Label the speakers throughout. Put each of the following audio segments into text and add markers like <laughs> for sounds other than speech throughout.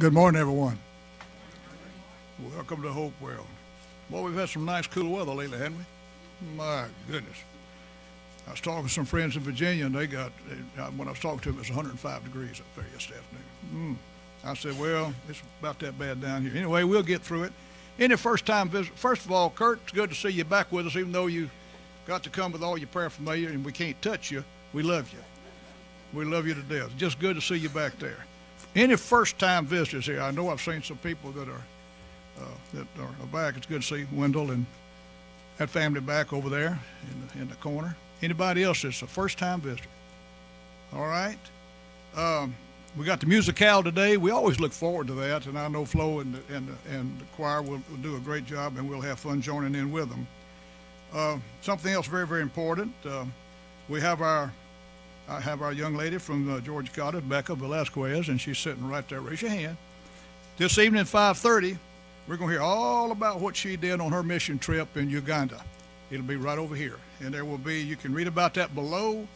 Speaker 1: Good morning, everyone. Welcome to Hopewell. Well, we've had some nice, cool weather lately, haven't we? My goodness. I was talking to some friends in Virginia, and they got, when I was talking to them, it was 105 degrees up there yesterday afternoon. Mm. I said, well, it's about that bad down here. Anyway, we'll get through it. Any first time visit, first of all, Kurt, it's good to see you back with us, even though you got to come with all your paraphernalia and we can't touch you. We love you. We love you to death. Just good to see you back there. Any first-time visitors here? I know I've seen some people that are uh, that are back. It's good to see Wendell and that family back over there in the, in the corner. Anybody else that's a first-time visitor? All right. Um, we got the musicale today. We always look forward to that, and I know Flo and the, and the, and the choir will, will, do a great job, and we'll have fun joining in with them. Uh, something else very, very important. Uh, we have our I have our young lady from uh, Georgia Cottage, Becca Velasquez, and she's sitting right there. Raise your hand. This evening at 5:30, we're going to hear all about what she did on her mission trip in Uganda. It'll be right over here, and there will be. You can read about that below,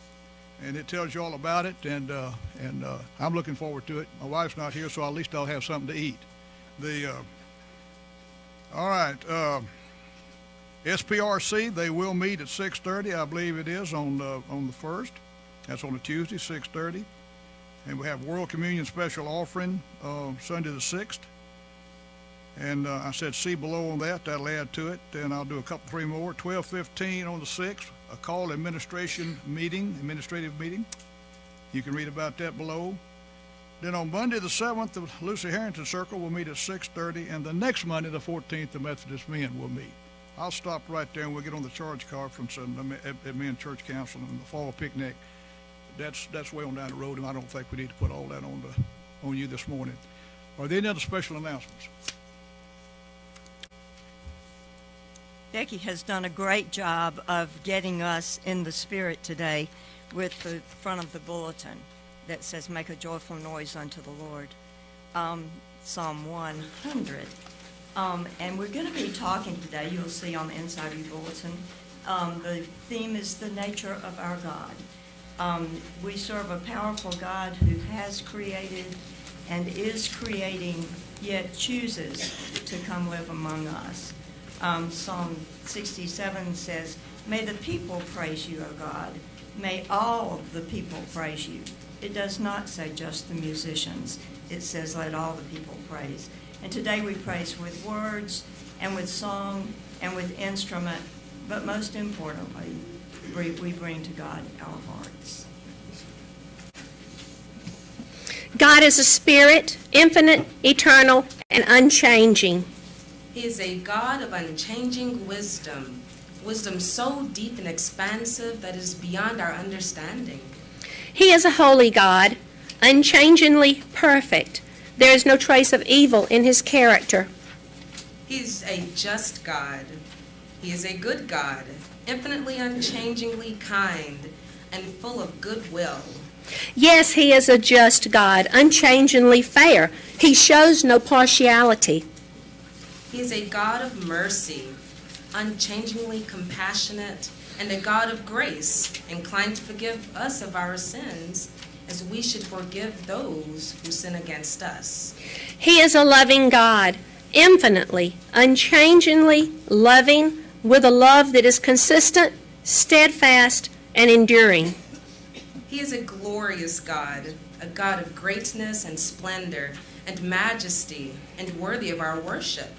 Speaker 1: and it tells you all about it. And uh, and uh, I'm looking forward to it. My wife's not here, so at least I'll have something to eat. The uh, all right. Uh, SPRC, they will meet at 6:30, I believe it is on uh, on the first. That's on a Tuesday, 6:30. And we have World Communion Special Offering uh, Sunday the 6th. And uh, I said see below on that. That'll add to it. Then I'll do a couple, three more. 12:15 on the 6th, a call administration meeting, administrative meeting. You can read about that below. Then on Monday the 7th, the Lucy Harrington Circle will meet at 6:30, and the next Monday, the 14th, the Methodist Men will meet. I'll stop right there, and we'll get on the charge card from some at Men Church Council and the fall picnic that's that's way on down the road, and I don't think we need to put all that on the on you this morning. Are there any other special announcements?
Speaker 2: Becky has done a great job of getting us in the spirit today with the front of the bulletin that says, Make a joyful noise unto the Lord. Um, Psalm 100. Um, and we're going to be talking today, you'll see on the inside of your bulletin. Um, the theme is the nature of our God. Um, we serve a powerful God who has created and is creating, yet chooses to come live among us. Um, Psalm 67 says, May the people praise you, O God. May all the people praise you. It does not say just the musicians. It says, Let all the people praise. And today we praise with words and with song and with instrument, but most importantly, we bring to God our hearts.
Speaker 3: God is a spirit, infinite, eternal, and unchanging.
Speaker 4: He is a God of unchanging wisdom, wisdom so deep and expansive that is beyond our understanding.
Speaker 3: He is a holy God, unchangingly perfect. There is no trace of evil in his character.
Speaker 4: He is a just God. He is a good God, infinitely unchangingly kind, and full of goodwill.
Speaker 3: Yes, he is a just God, unchangingly fair. He shows no partiality.
Speaker 4: He is a God of mercy, unchangingly compassionate, and a God of grace, inclined to forgive us of our sins as we should forgive those who sin against us.
Speaker 3: He is a loving God, infinitely, unchangingly loving, with a love that is consistent, steadfast, and enduring.
Speaker 4: He is a glorious God, a God of greatness and splendor and majesty, and worthy of our worship.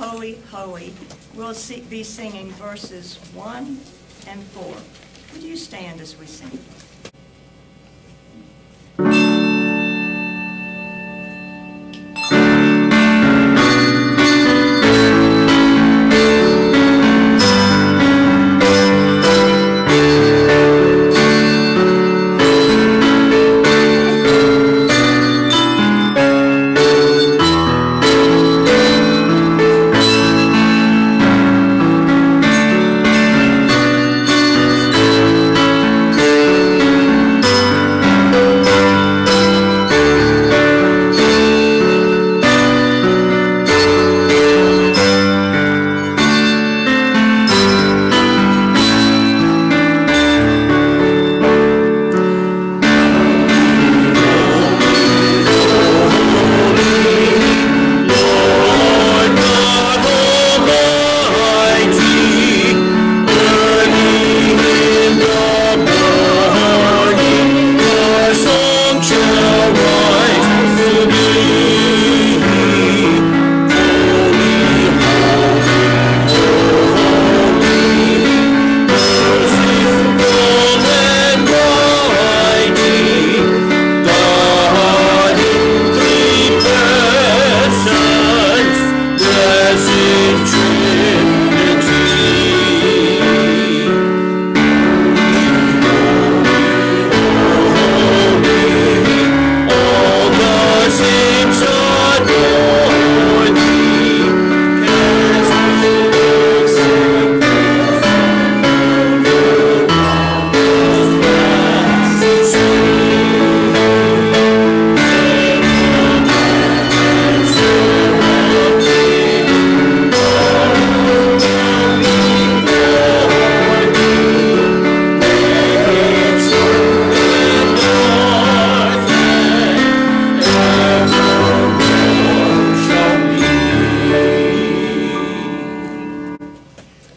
Speaker 5: Holy, Holy. We'll be singing verses 1 and 4. Would you stand as we sing?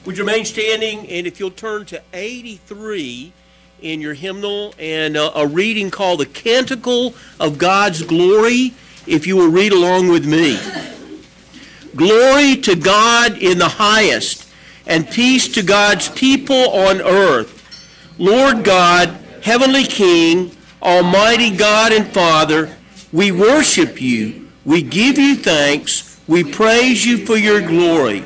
Speaker 6: And if you'll turn to 83 in your hymnal and a, a reading called The Canticle of God's Glory, if you will read along with me. Glory to God in the highest, and peace to God's people on earth. Lord God, Heavenly King, Almighty God and Father, we worship you, we give you thanks, we praise you for your glory.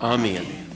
Speaker 6: Amen.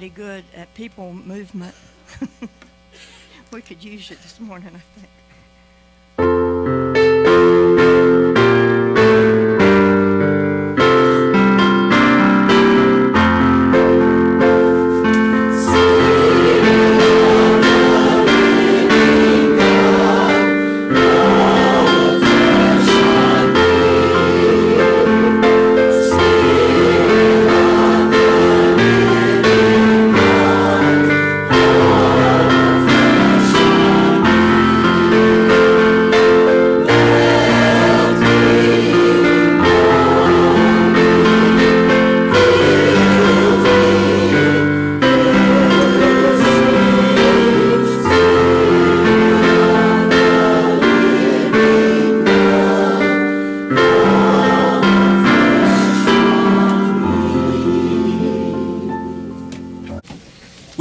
Speaker 2: Anybody good at people movement? <laughs> we could use it this morning, I think.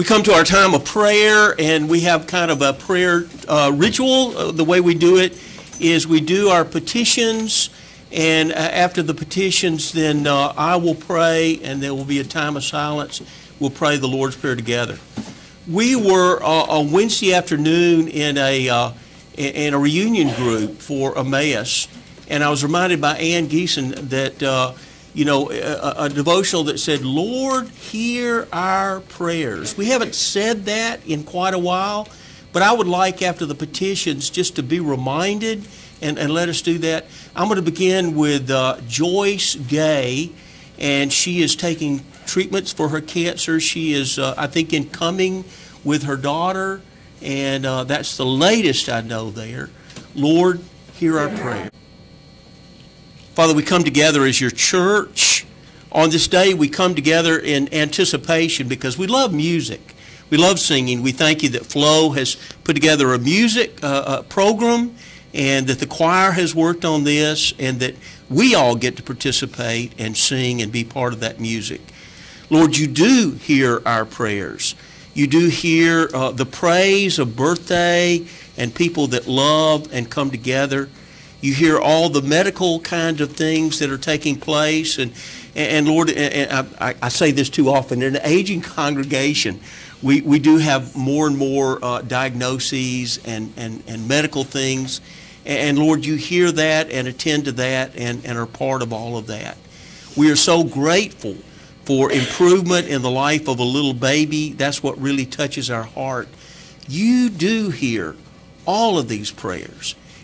Speaker 5: Come to our time of prayer, and we have kind of a prayer uh, ritual. Uh, the way we do it is we do our petitions, and uh, after the petitions, then uh, I will pray, and there will be a time of silence. We'll pray the Lord's Prayer together. We were uh, on Wednesday afternoon in a uh, in a reunion group for Emmaus, and I was reminded by Ann Geeson that you know a, a devotional that said, "Lord, hear our prayers." We haven't said that in quite a while, but I would like after the petitions just to be reminded and, and let us do that. I'm going to begin with uh, Joyce Gay, and she is taking treatments for her cancer. She is, uh, I think, in coming with her daughter, and uh, that's the latest I know there. Lord, hear our prayer. Father, we come together as your church. On this day, we come together in anticipation because we love music. We love singing. We thank you that Flo has put together a music uh, uh, program and that the choir has worked on this and that we all get to participate and sing and be part of that music. Lord, you do hear our prayers. You do hear uh, the praise of birthday and people that love and come together. You hear all the medical kinds of things that are taking place. And, and Lord, and I, I say this too often, in an aging congregation, we, we do have more and more uh, diagnoses and, and, and medical things. And Lord, you hear that and attend to that and, and are part of all of that. We are so grateful for improvement in the life of a little baby. That's what really touches our heart. You do hear all of these prayers.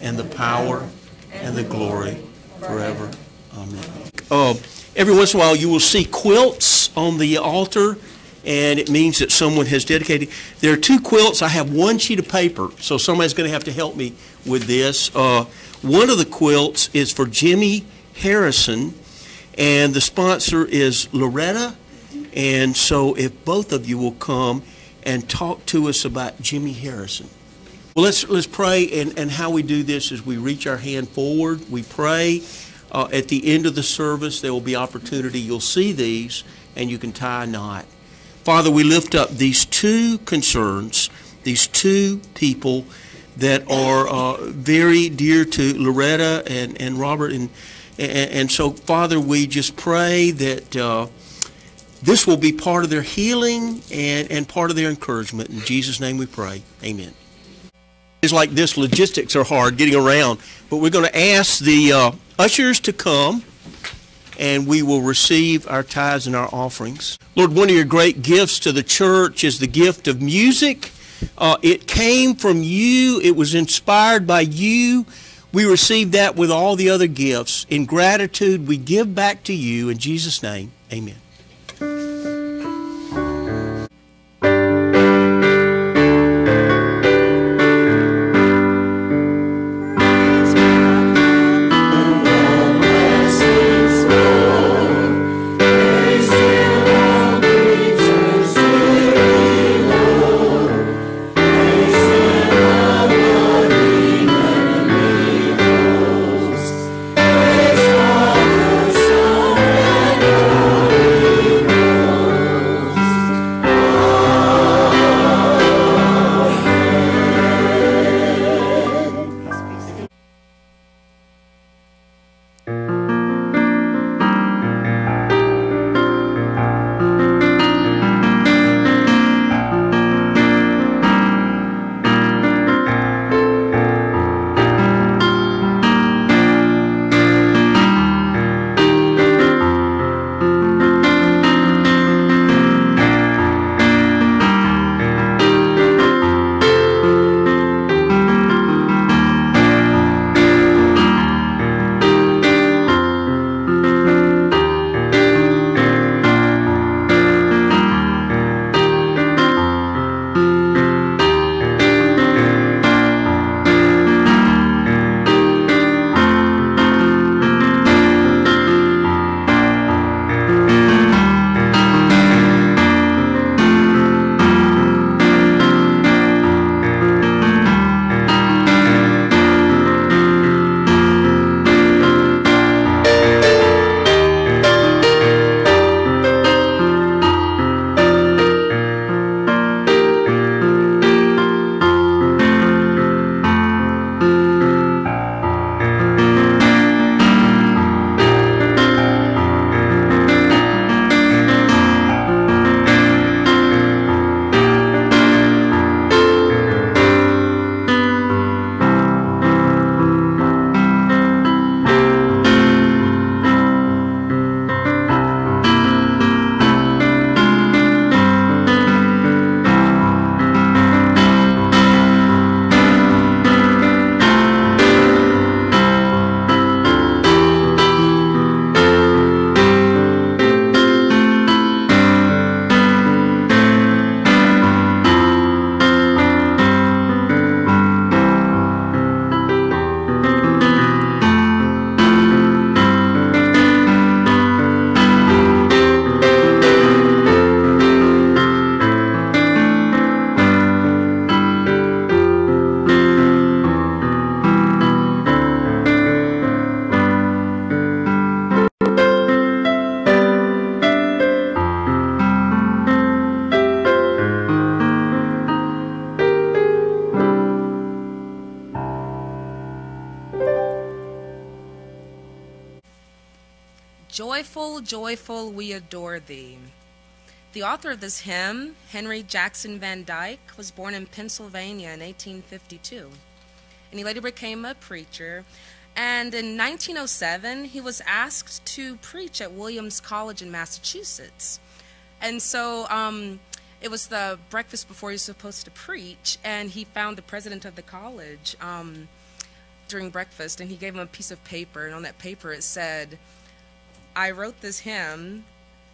Speaker 5: and the power, and the glory forever. Amen. Uh, every once in a while, you will see quilts on the altar, and it means that someone has dedicated. There are two quilts. I have one sheet of paper, so somebody's going to have to help me with this. Uh, one of the quilts is for Jimmy Harrison, and the sponsor is Loretta. And so, if both of you will come and talk to us about Jimmy Harrison. Well, let's let's pray, and, and how we do this is we reach our hand forward. We pray. Uh, at the end of the service, there will be opportunity. You'll see these, and you can tie a knot. Father, we lift up these two concerns, these two people that are uh, very dear to Loretta and, and Robert. And, and, and so, Father, we just pray that uh, this will be part of their healing and, and part of their encouragement. In Jesus' name we pray. Amen. It's like this, logistics are hard getting around, but we're going to ask the uh, ushers to come and we will receive our tithes and our offerings. Lord, one of your great gifts to the church is the gift of music. Uh, it came from you, it was inspired by you. We receive that with all the other gifts. In gratitude, we give back to you. In Jesus' name, amen.
Speaker 4: We adore thee. The author of this hymn, Henry Jackson Van Dyke, was born in Pennsylvania in 1852. And he later became a preacher. And in 1907, he was asked to preach at Williams College in Massachusetts. And so um, it was the breakfast before he was supposed to preach, and he found the president of the college um, during breakfast, and he gave him a piece of paper, and on that paper it said, I wrote this hymn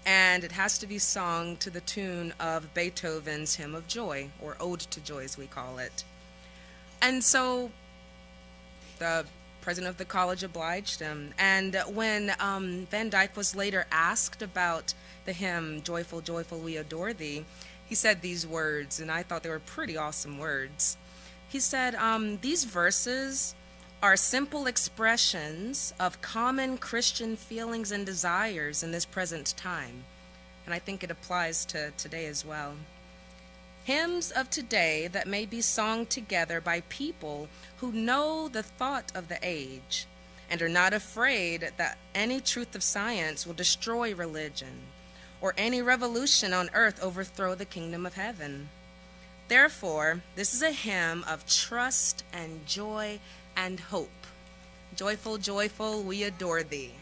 Speaker 4: and it has to be sung to the tune of Beethoven's Hymn of Joy, or Ode to Joy as we call it. And so the president of the college obliged him. And when um, Van Dyke was later asked about the hymn, Joyful, Joyful, We Adore Thee, he said these words, and I thought they were pretty awesome words. He said, um, These verses are simple expressions of common Christian feelings and desires in this present time. And I think it applies to today as well. Hymns of today that may be sung together by people who know the thought of the age and are not afraid that any truth of science will destroy religion or any revolution on earth overthrow the kingdom of heaven. Therefore, this is a hymn of trust and joy and hope. Joyful, joyful, we adore thee.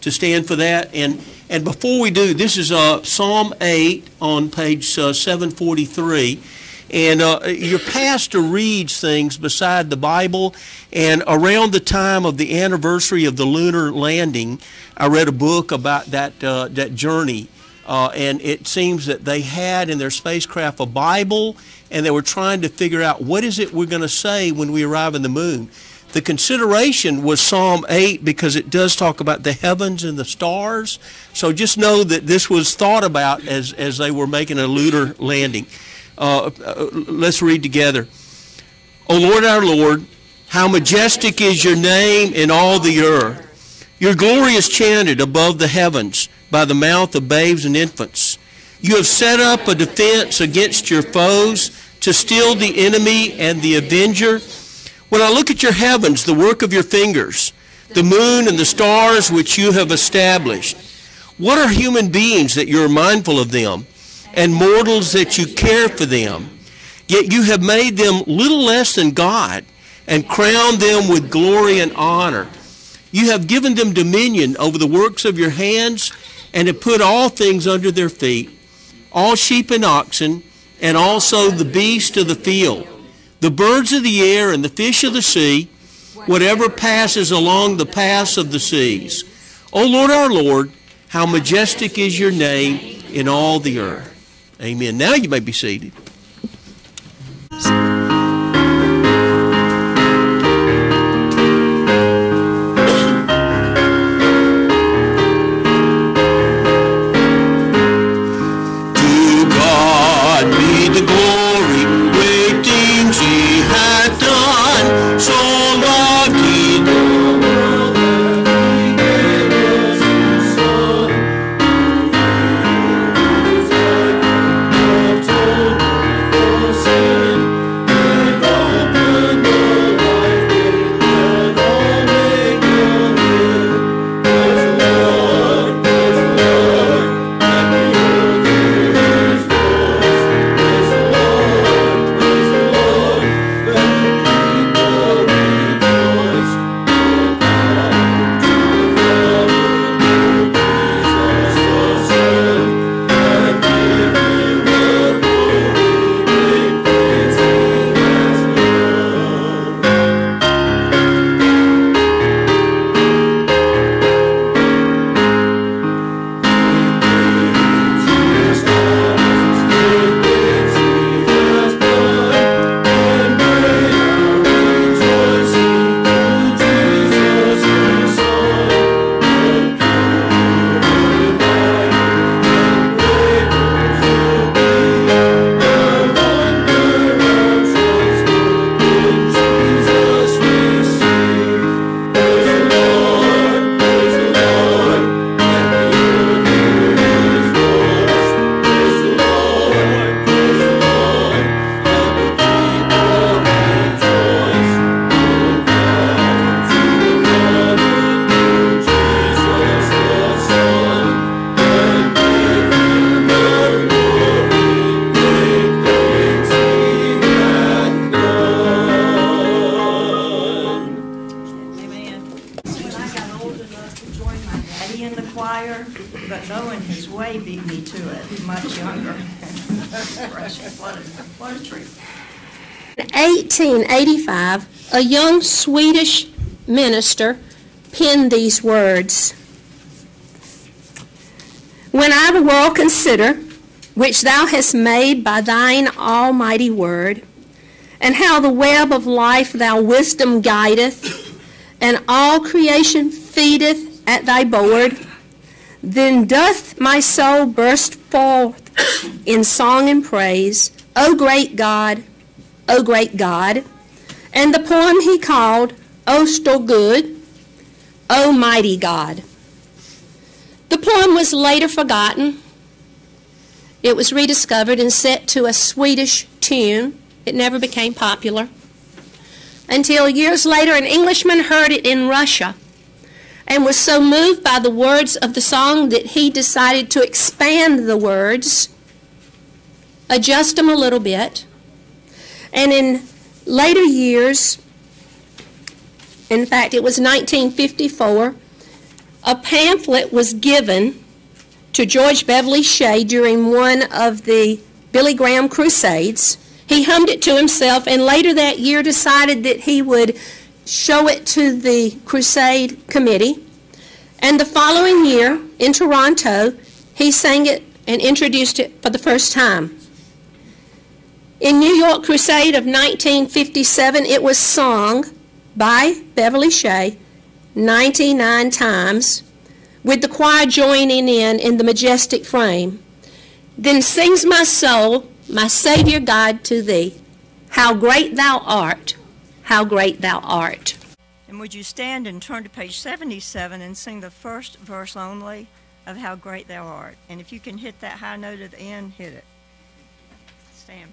Speaker 5: To, stand for that. And, and before we do, this is uh, Psalm 8 on page uh, 743. And uh, your pastor reads things beside the Bible. And around the time of the anniversary of the lunar landing, I read a book about that, uh, that journey. Uh, and it seems that they had in their spacecraft a Bible, and they were trying to figure out what is it we're going to say when we arrive in the moon. The consideration was Psalm 8 because it does talk about the heavens and the stars. So just know that this was thought about as, as they were making a lunar landing. Uh, uh, let's read together. O Lord our Lord, how majestic is your name in all the earth. Your glory is chanted above the heavens by the mouth of babes and infants. You have set up a defense against your foes to still the enemy and the avenger. When I look at your heavens, the work of your fingers, the moon and the stars which you have established, what are human beings that you are mindful of them, and mortals that you care for them? Yet you have made them little less than God, and crowned them with glory and honor. You have given them dominion over the works of your hands, and have put all things under their feet, all sheep and oxen, and also the beasts of the field the birds of the air and the fish of the sea, whatever passes along the paths of the seas. O Lord our Lord, how majestic is your name in all the earth. Amen. Now you may be seated.
Speaker 3: Young Swedish minister penned these words When I the world consider, which thou hast made by thine almighty word, and how the web of life thou wisdom guideth, and all creation feedeth at thy board, then doth my soul burst forth in song and praise, O great God, O great God. And the poem he called, oh, O Store Gud, O Mighty God. The poem was later forgotten. It was rediscovered and set to a Swedish tune. It never became popular until years later an Englishman heard it in Russia and was so moved by the words of the song that he decided to expand the words, adjust them a little bit, and in later years, in fact, it was 1954, a pamphlet was given to George Beverly Shea during one of the Billy Graham Crusades he hummed it to himself and later that year decided that he would show it to the Crusade Committee. And the following year in Toronto, he sang it and introduced it for the first time. In New York Crusade of 1957, it was sung by Beverly Shea 99 times, with the choir joining in in the majestic frame. Then sings my soul my Savior God, to thee. How great thou art, how great thou art.
Speaker 5: And would you stand and turn to page 77 and sing the first verse only of How Great Thou Art? And if you can hit that high note at the end, hit it. Stand,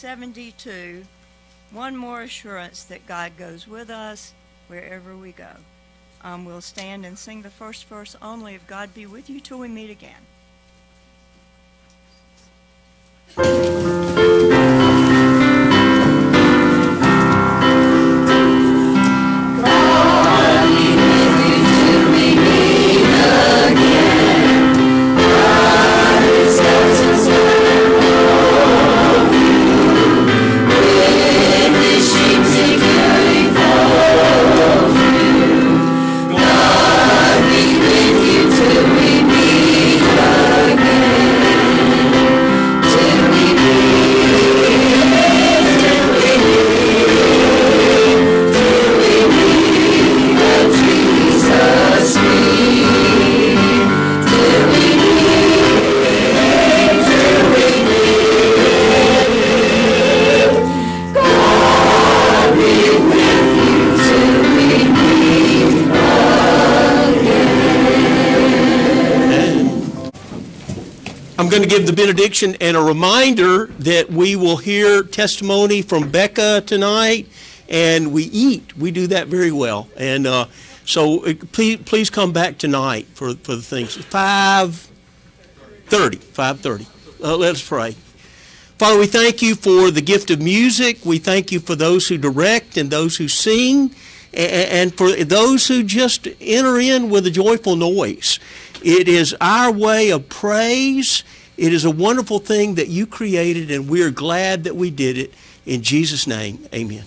Speaker 2: 672 One More Assurance that God Goes With Us Wherever We Go. Um, we'll stand and sing the first verse only of God Be With You till we meet again.
Speaker 5: Give the benediction and a reminder that we will hear testimony from Becca tonight, and we eat. We do that very well. And uh, so uh, please, please come back tonight for, for the things. 5.30, 5.30. Uh, let's pray. Father, we thank you for the gift of music. We thank you for those who direct and those who sing, and for those who just enter in with a joyful noise. It is our way of praise. It is a wonderful thing that you created, and we are glad that we did it. In Jesus' name, amen.